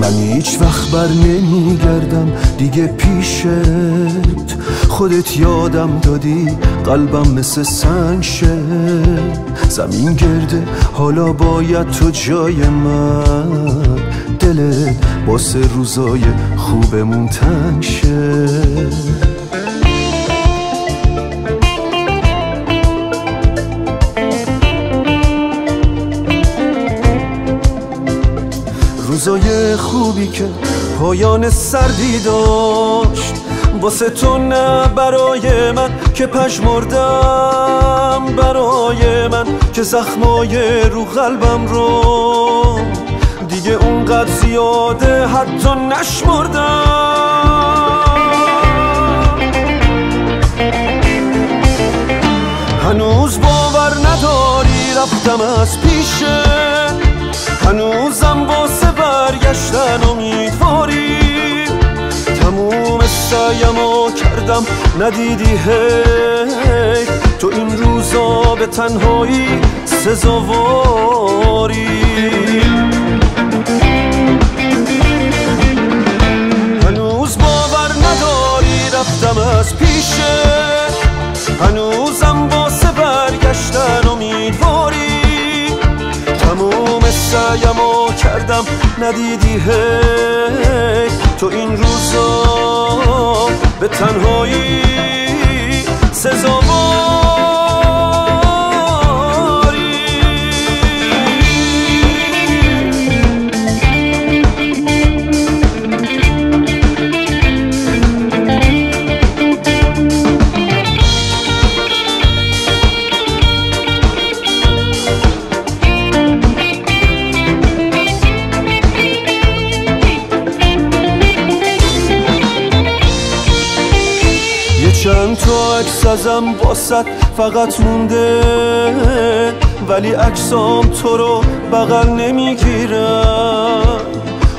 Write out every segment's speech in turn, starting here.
من هیچ وقت بر نمیگردم دیگه پیشت. خودت یادم دادی قلبم مثل سنگ شه زمین گرده حالا باید تو جای من. دلت باسه روزای خوبمون تنگ شه. روزای خوبی که پایان سردی داشت. واسه تو نه برای من که پشمردم برای من که زخمای رو قلبم رو. دیگه اونقدر زیاده حتی نشمردم. هنوز باور نداری رفتم از پیشه کردم ندیدی هی؟ تو این روزا به تنهایی سزاواری. هنوز باور نداری رفتم از پیشه هنوزم واسه برگشتن امیدواری. تموم سعیمو کردم ندیدی هی؟ تو این روزا به تنهایی سزاواری چند تا عکس ازم واسط فقط مونده ولی عکسام تو رو بغل نمی‌گیرم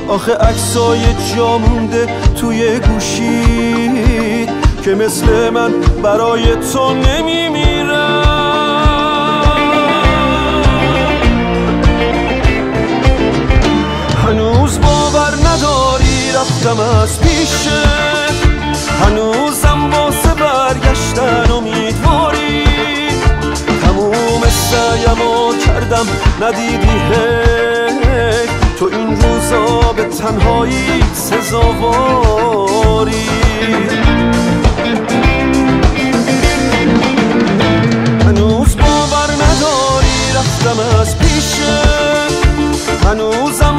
آخه عکسای جا مونده توی گوشی که مثل من برای تو نمیمیرم هنوز باور نداری رفتم از پیشه. هنوزم واسه برگشتن امیدواری. تموم سعیمو کردم ندیدی هی. تو این روزا به تنهایی سزاواری. هنوز باور نداری رفتم از پیشه. هنوزم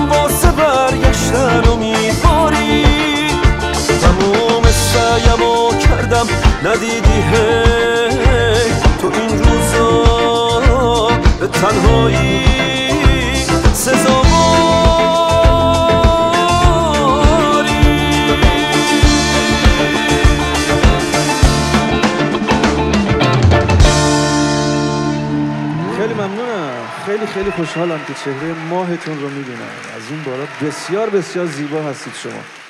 کردم ندیدی هی تو این روزا به تنهایی سزاواری. خیلی خیلی خوشحالم که چهره ماهتون رو می‌بینم. از این بارا بسیار بسیار زیبا هستید شما.